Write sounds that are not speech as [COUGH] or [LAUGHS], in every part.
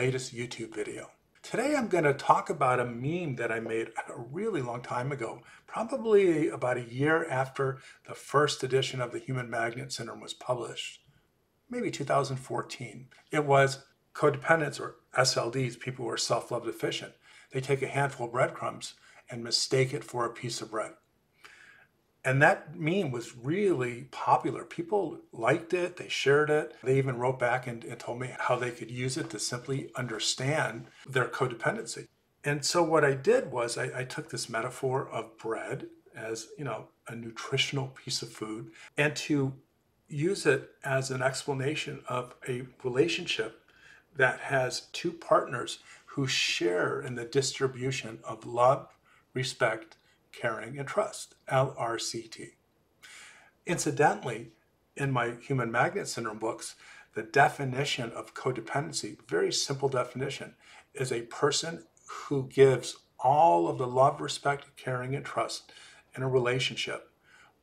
latest YouTube video. Today I'm going to talk about a meme that I made [LAUGHS] a really long time ago, probably about a year after the first edition of the Human Magnet Syndrome was published, maybe 2014. It was codependents or SLDs, people who are self-love deficient. They take a handful of breadcrumbs and mistake it for a piece of bread and that meme was really popular. People liked it, they shared it. They even wrote back and, and, told me how they could use it to simply understand their codependency. And so what I did was I, I took this metaphor of bread as, you know, a nutritional piece of food and to use it as an explanation of a relationship that has two partners who share in the distribution of love, respect, caring, and trust, LRCT. Incidentally, in my human magnet syndrome books, the definition of codependency, very simple definition, is a person who gives all of the love, respect, caring, and trust in a relationship,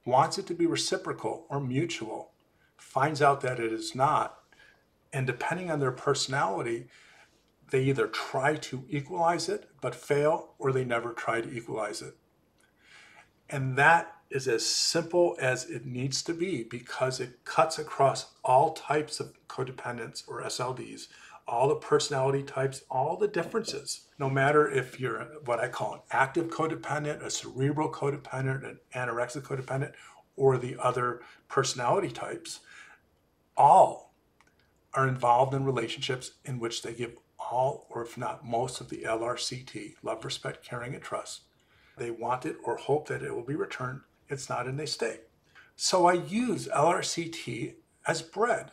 wants it to be reciprocal or mutual, finds out that it is not, and depending on their personality, they either try to equalize it but fail or they never try to equalize it. And that is as simple as it needs to be because it cuts across all types of codependents or SLDs, all the personality types, all the differences. No matter if you're what I call an active codependent, a cerebral codependent, an anorexic codependent, or the other personality types, all are involved in relationships in which they give all, or if not most, of the LRCT love, respect, caring, and trust they want it or hope that it will be returned. It's not and they stay. So I use LRCT as bread.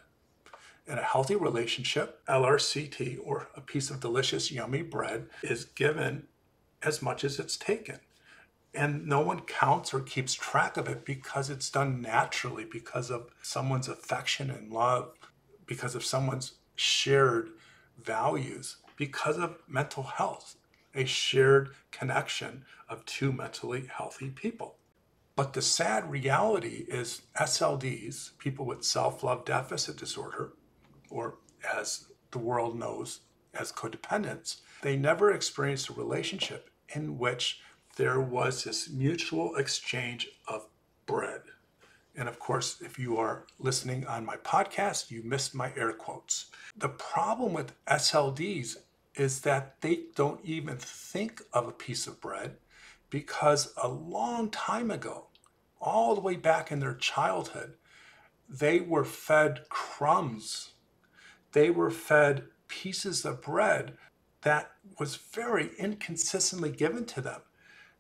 In a healthy relationship, LRCT or a piece of delicious, yummy bread is given as much as it's taken. And no one counts or keeps track of it because it's done naturally, because of someone's affection and love, because of someone's shared values, because of mental health a shared connection of two mentally healthy people. But the sad reality is SLDs, people with self love deficit disorder, or as the world knows as codependents, they never experienced a relationship in which there was this mutual exchange of bread. And of course, if you are listening on my podcast, you missed my air quotes. The problem with SLDs is that they don't even think of a piece of bread because a long time ago, all the way back in their childhood, they were fed crumbs. They were fed pieces of bread that was very inconsistently given to them.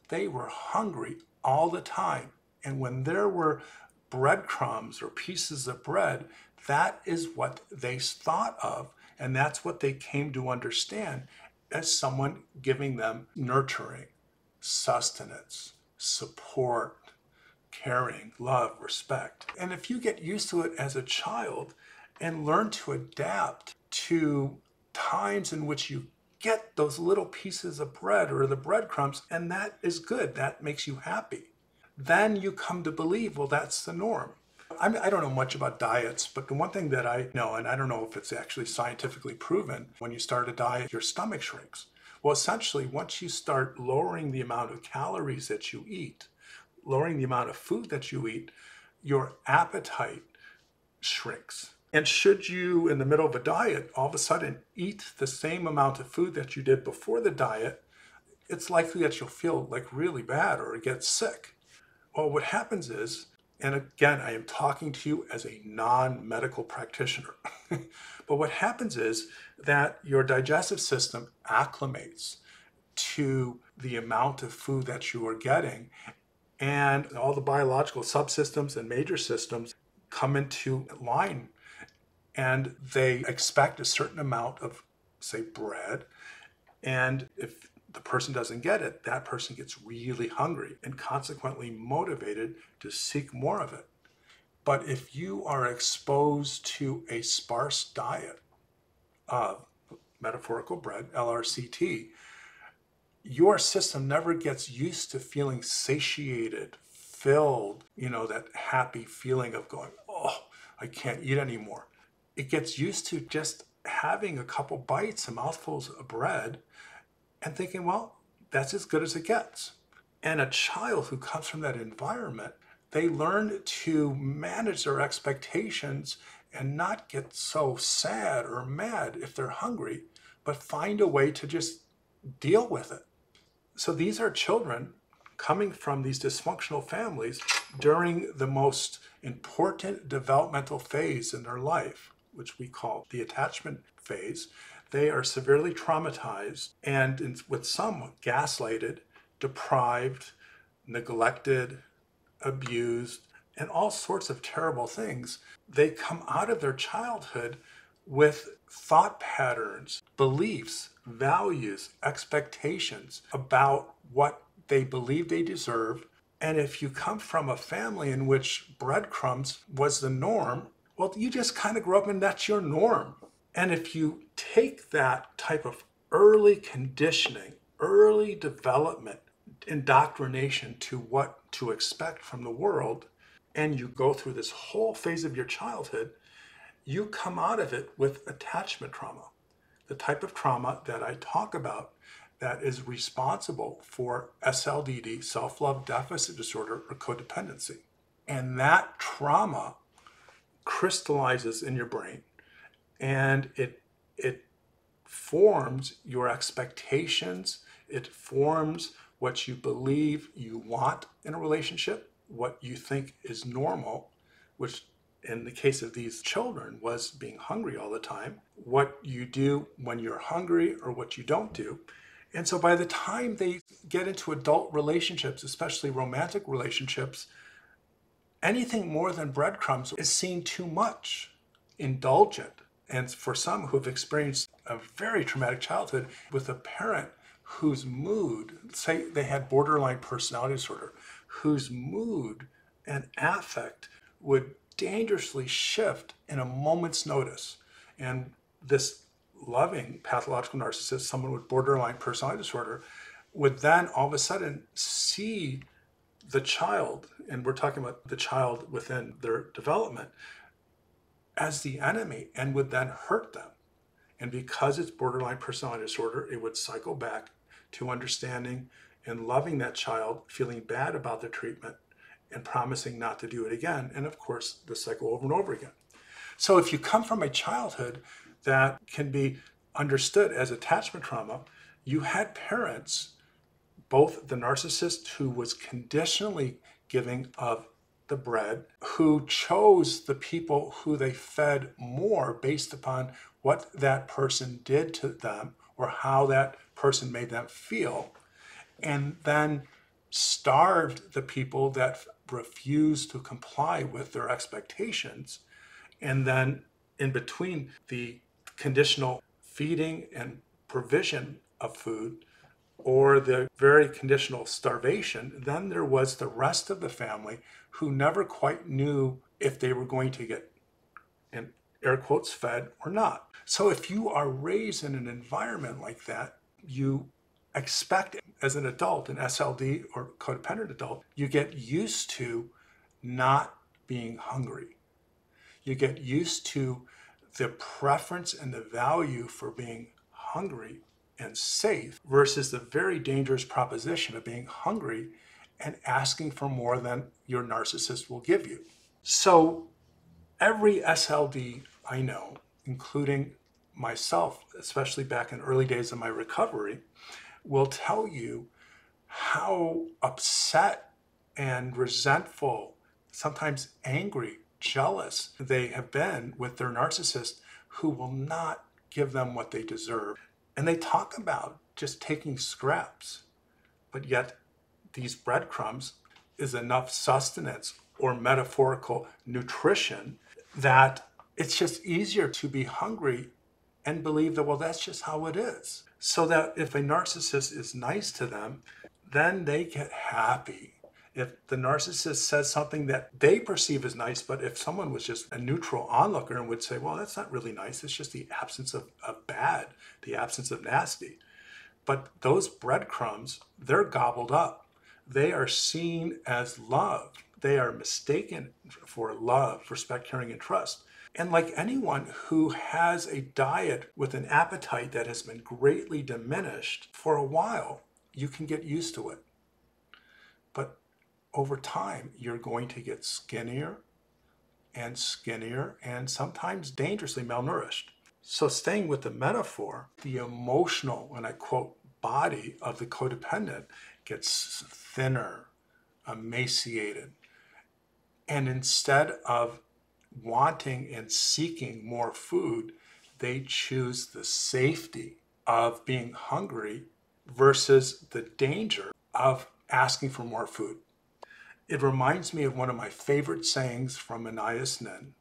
They were hungry all the time. And when there were breadcrumbs or pieces of bread, that is what they thought of and that's what they came to understand as someone giving them nurturing, sustenance, support, caring, love, respect. And if you get used to it as a child and learn to adapt to times in which you get those little pieces of bread or the breadcrumbs, and that is good, that makes you happy, then you come to believe, well, that's the norm. I'm, I do not know much about diets, but the one thing that I know, and I don't know if it's actually scientifically proven, when you start a diet, your stomach shrinks. Well, essentially, once you start lowering the amount of calories that you eat, lowering the amount of food that you eat, your appetite shrinks. And should you, in the middle of a diet, all of a sudden eat the same amount of food that you did before the diet, it's likely that you'll feel like really bad or get sick. Well, what happens is and again, I am talking to you as a non medical practitioner. [LAUGHS] but what happens is that your digestive system acclimates to the amount of food that you are getting, and all the biological subsystems and major systems come into line and they expect a certain amount of, say, bread. And if the person doesn't get it, that person gets really hungry and consequently motivated to seek more of it. But if you are exposed to a sparse diet of metaphorical bread, LRCT, your system never gets used to feeling satiated, filled, you know, that happy feeling of going, oh, I can't eat anymore. It gets used to just having a couple bites and mouthfuls of bread and thinking, well, that's as good as it gets. And a child who comes from that environment, they learn to manage their expectations and not get so sad or mad if they're hungry, but find a way to just deal with it. So these are children coming from these dysfunctional families during the most important developmental phase in their life, which we call the attachment phase. They are severely traumatized and, with some, gaslighted, deprived, neglected, abused, and all sorts of terrible things. They come out of their childhood with thought patterns, beliefs, values, expectations about what they believe they deserve. And if you come from a family in which breadcrumbs was the norm, well, you just kind of grew up and that's your norm. And if you take that type of early conditioning, early development, indoctrination to what to expect from the world, and you go through this whole phase of your childhood, you come out of it with attachment trauma, the type of trauma that I talk about that is responsible for SLDD, self love deficit disorder, or codependency. And that trauma crystallizes in your brain and it, it forms your expectations, it forms what you believe you want in a relationship, what you think is normal, which in the case of these children was being hungry all the time, what you do when you're hungry or what you don't do. And so by the time they get into adult relationships, especially romantic relationships, anything more than breadcrumbs is seen too much, indulgent. And for some who have experienced a very traumatic childhood with a parent whose mood, say they had borderline personality disorder, whose mood and affect would dangerously shift in a moment's notice. And this loving pathological narcissist, someone with borderline personality disorder, would then all of a sudden see the child, and we're talking about the child within their development, as the enemy and would then hurt them. And because it's borderline personality disorder, it would cycle back to understanding and loving that child, feeling bad about the treatment, and promising not to do it again. And of course, the cycle over and over again. So if you come from a childhood that can be understood as attachment trauma, you had parents, both the narcissist who was conditionally giving of the bread, who chose the people who they fed more based upon what that person did to them or how that person made them feel, and then starved the people that refused to comply with their expectations. And then in between the conditional feeding and provision of food or the very conditional starvation, then there was the rest of the family who never quite knew if they were going to get, in air quotes, fed or not. So if you are raised in an environment like that, you expect as an adult, an SLD or codependent adult, you get used to not being hungry. You get used to the preference and the value for being hungry and safe versus the very dangerous proposition of being hungry and asking for more than your narcissist will give you. So, every SLD I know, including myself, especially back in early days of my recovery, will tell you how upset and resentful, sometimes angry, jealous they have been with their narcissist who will not give them what they deserve. And they talk about just taking scraps, but yet these breadcrumbs is enough sustenance or metaphorical nutrition that it's just easier to be hungry and believe that, well, that's just how it is. So that if a narcissist is nice to them, then they get happy. If the narcissist says something that they perceive as nice, but if someone was just a neutral onlooker and would say, well, that's not really nice, it's just the absence of, of bad, the absence of nasty. But those breadcrumbs, they're gobbled up. They are seen as love. They are mistaken for love, respect, caring, and trust. And like anyone who has a diet with an appetite that has been greatly diminished for a while, you can get used to it. But over time, you're going to get skinnier and skinnier and sometimes dangerously malnourished. So, staying with the metaphor, the emotional, when I quote, body of the codependent gets thinner, emaciated. And instead of wanting and seeking more food, they choose the safety of being hungry versus the danger of asking for more food. It reminds me of one of my favorite sayings from Anais Nin.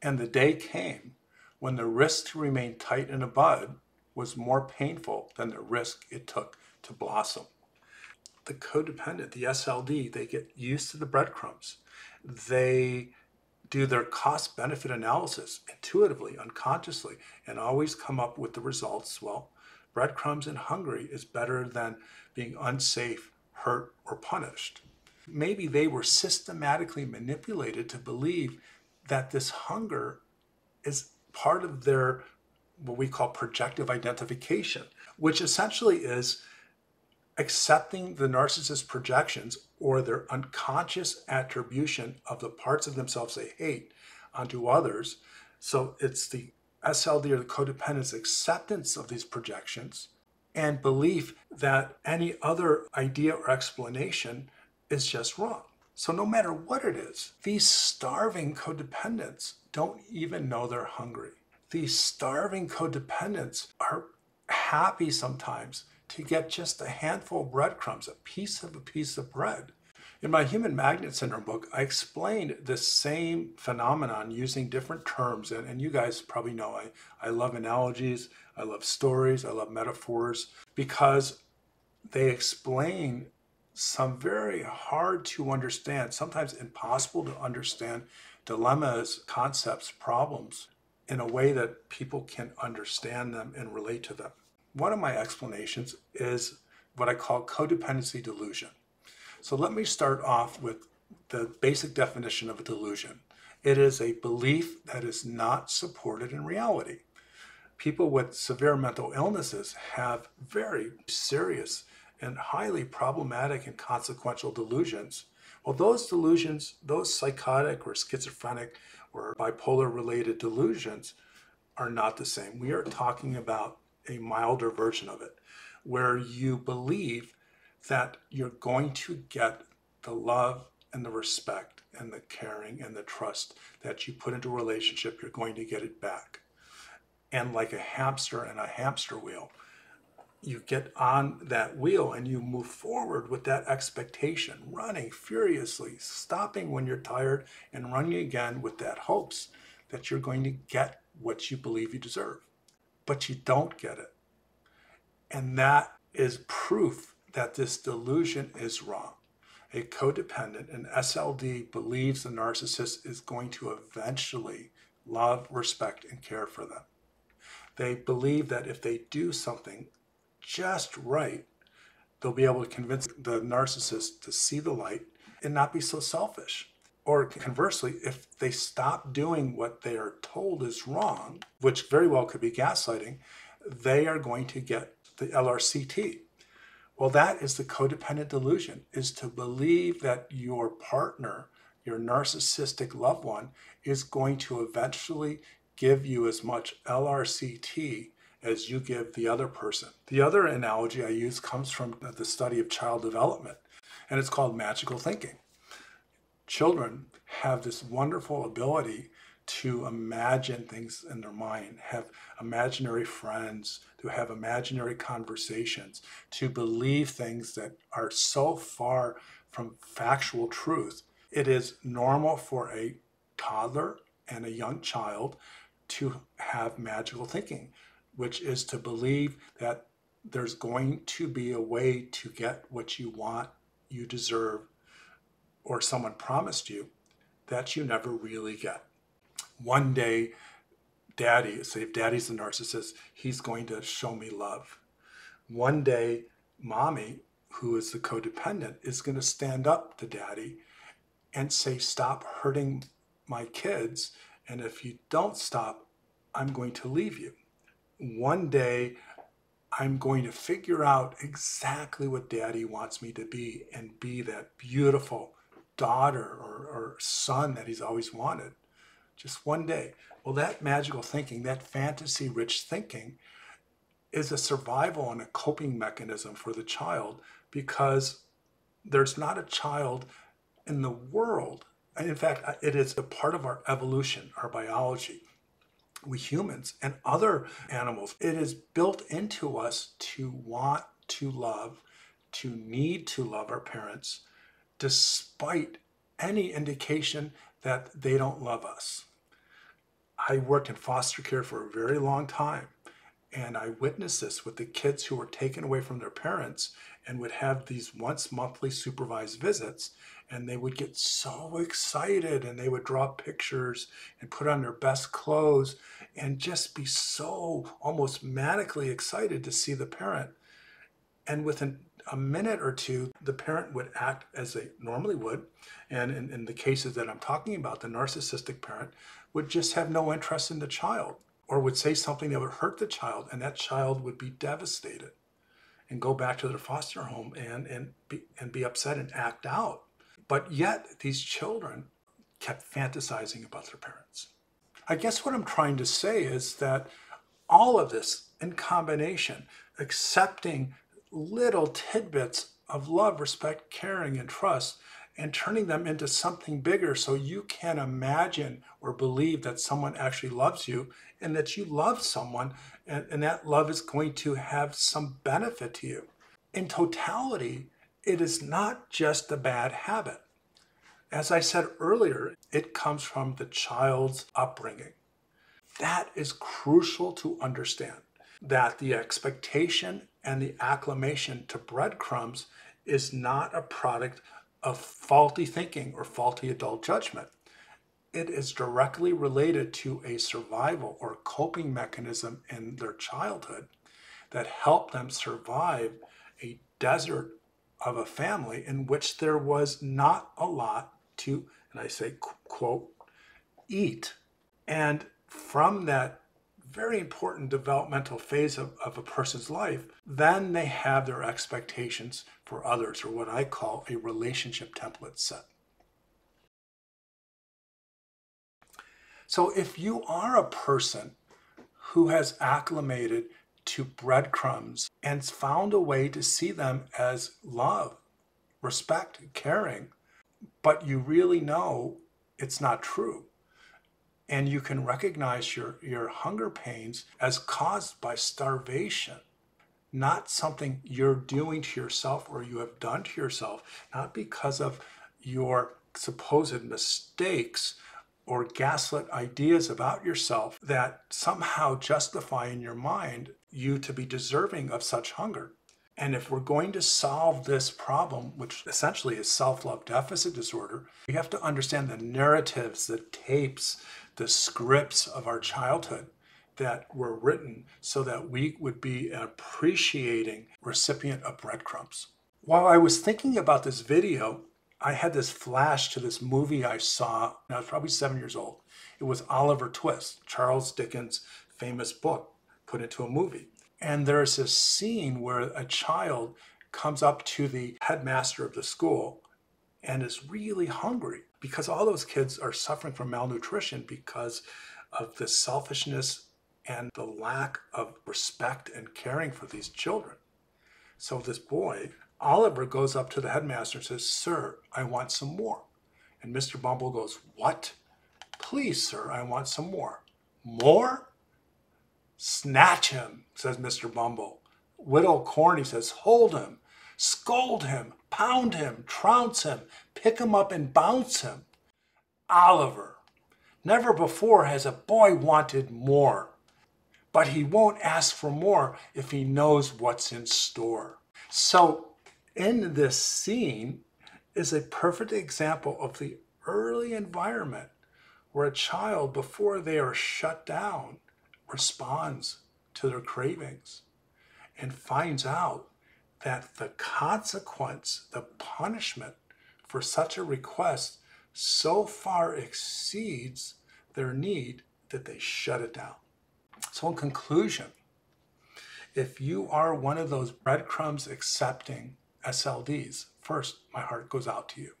And the day came when the risk to remain tight in a bud was more painful than the risk it took to blossom. The codependent, the SLD, they get used to the breadcrumbs. They do their cost benefit analysis intuitively, unconsciously, and always come up with the results. Well, breadcrumbs and hungry is better than being unsafe, hurt, or punished. Maybe they were systematically manipulated to believe that this hunger is part of their what we call projective identification, which essentially is accepting the narcissist's projections or their unconscious attribution of the parts of themselves they hate onto others. So it's the SLD or the codependent's acceptance of these projections and belief that any other idea or explanation is just wrong. So, no matter what it is, these starving codependents don't even know they're hungry. These starving codependents are happy sometimes to get just a handful of breadcrumbs, a piece of a piece of bread. In my Human Magnet Syndrome book, I explained the same phenomenon using different terms. And, and you guys probably know I, I love analogies, I love stories, I love metaphors because they explain some very hard to understand, sometimes impossible to understand dilemmas, concepts, problems in a way that people can understand them and relate to them. One of my explanations is what I call codependency delusion. So let me start off with the basic definition of a delusion. It is a belief that is not supported in reality. People with severe mental illnesses have very serious and highly problematic and consequential delusions. Well, those delusions, those psychotic or schizophrenic or bipolar related delusions, are not the same. We are talking about a milder version of it, where you believe that you're going to get the love and the respect and the caring and the trust that you put into a relationship, you're going to get it back. And like a hamster in a hamster wheel, you get on that wheel and you move forward with that expectation, running furiously, stopping when you're tired, and running again with that hopes that you're going to get what you believe you deserve. But you don't get it. And that is proof that this delusion is wrong. A codependent, an SLD, believes the narcissist is going to eventually love, respect, and care for them. They believe that if they do something just right, they'll be able to convince the narcissist to see the light and not be so selfish. Or conversely, if they stop doing what they are told is wrong, which very well could be gaslighting, they are going to get the LRCT. Well, that is the codependent delusion, is to believe that your partner, your narcissistic loved one, is going to eventually give you as much LRCT as you give the other person. The other analogy I use comes from the study of child development, and it's called magical thinking. Children have this wonderful ability to imagine things in their mind, have imaginary friends, to have imaginary conversations, to believe things that are so far from factual truth. It is normal for a toddler and a young child to have magical thinking which is to believe that there's going to be a way to get what you want, you deserve, or someone promised you that you never really get. One day, daddy, say if daddy's the narcissist, he's going to show me love. One day, mommy, who is the codependent, is going to stand up to daddy and say, Stop hurting my kids And if you don't stop, I'm going to leave you. One day, I'm going to figure out exactly what daddy wants me to be and be that beautiful daughter or, or son that he's always wanted. Just one day. Well, that magical thinking, that fantasy rich thinking, is a survival and a coping mechanism for the child because there's not a child in the world. In fact, it is a part of our evolution, our biology. We humans and other animals, it is built into us to want to love, to need to love our parents, despite any indication that they don't love us. I worked in foster care for a very long time and I witnessed this with the kids who were taken away from their parents and would have these once monthly supervised visits. And they would get so excited and they would draw pictures and put on their best clothes and just be so almost manically excited to see the parent. And within a minute or two, the parent would act as they normally would. And in, in the cases that I'm talking about, the narcissistic parent would just have no interest in the child or would say something that would hurt the child, and that child would be devastated and go back to their foster home and, and, be, and be upset and act out. But yet, these children kept fantasizing about their parents. I guess what I'm trying to say is that all of this in combination, accepting little tidbits of love, respect, caring, and trust, and turning them into something bigger so you can imagine or believe that someone actually loves you and that you love someone and, and that love is going to have some benefit to you. In totality, it is not just a bad habit. As I said earlier, it comes from the child's upbringing. That is crucial to understand that the expectation and the acclamation to breadcrumbs is not a product of faulty thinking or faulty adult judgment. It is directly related to a survival or coping mechanism in their childhood that helped them survive a desert of a family in which there was not a lot to, and I say, quote, eat. And from that very important developmental phase of, of a person's life, then they have their expectations for others, or what I call a relationship template set. So if you are a person who has acclimated to breadcrumbs and found a way to see them as love, respect, caring, but you really know it's not true, and you can recognize your, your hunger pains as caused by starvation, not something you're doing to yourself or you have done to yourself, not because of your supposed mistakes or gaslit ideas about yourself that somehow justify in your mind you to be deserving of such hunger. And if we're going to solve this problem, which essentially is self love deficit disorder, we have to understand the narratives, the tapes, the scripts of our childhood that were written so that we would be an appreciating recipient of breadcrumbs. While I was thinking about this video, I had this flash to this movie I saw. I was probably seven years old. It was Oliver Twist, Charles Dickens' famous book, put into a movie. And there's this scene where a child comes up to the headmaster of the school and is really hungry because all those kids are suffering from malnutrition because of the selfishness and the lack of respect and caring for these children. So this boy, Oliver, goes up to the headmaster and says, Sir, I want some more. And Mr. Bumble goes, What? Please, sir, I want some more. More? Snatch him, says Mr. Bumble. Widow Corney says, Hold him, scold him, pound him, trounce him, pick him up and bounce him. Oliver. Never before has a boy wanted more, but he won't ask for more if he knows what's in store. So, in this scene is a perfect example of the early environment where a child, before they are shut down, responds to their cravings and finds out that the consequence, the punishment for such a request so far exceeds their need that they shut it down. So, in conclusion, if you are one of those breadcrumbs accepting SLDs, first, my heart goes out to you.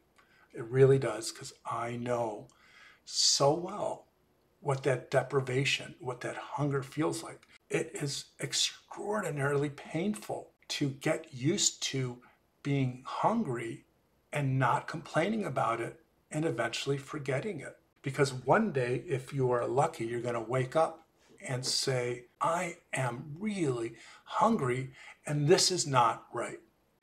It really does, because I know so well what that deprivation, what that hunger feels like. It is extraordinarily painful to get used to being hungry and not complaining about it and eventually forgetting it. Because one day, if you are lucky, you're going to wake up and say, I am really hungry and this is not right.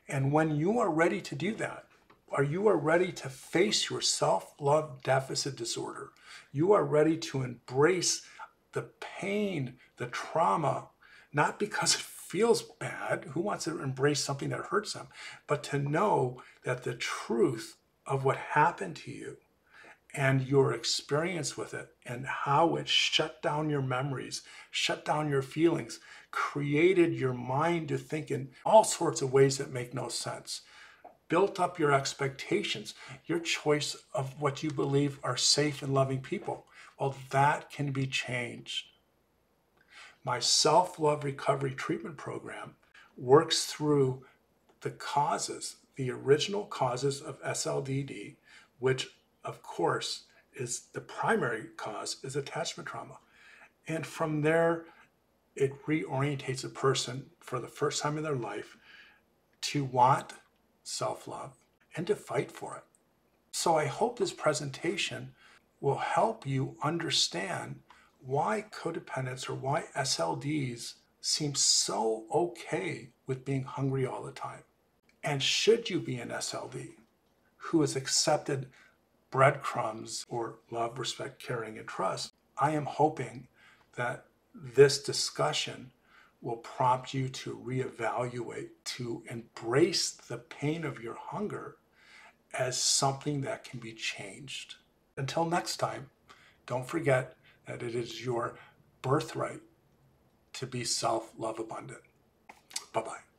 And when you are ready to do that, or you are ready to face your self love deficit disorder, you are ready to embrace the pain, the trauma, not because it feels bad. Who wants to embrace something that hurts them? But to know that the truth of what happened to you and your experience with it and how it shut down your memories, shut down your feelings, created your mind to think in all sorts of ways that make no sense, built up your expectations, your choice of what you believe are safe and loving people. Well, that can be changed. My self love recovery treatment program works through the causes, the original causes of SLDD, which of course, is the primary cause is attachment trauma. And from there, it reorientates a person for the first time in their life to want self love and to fight for it. So I hope this presentation will help you understand why codependents or why SLDs seem so okay with being hungry all the time. And should you be an SLD who has accepted breadcrumbs or love, respect, caring, and trust, I am hoping that this discussion will prompt you to reevaluate, to embrace the pain of your hunger as something that can be changed. Until next time, don't forget that it is your birthright to be self love abundant. Bye bye.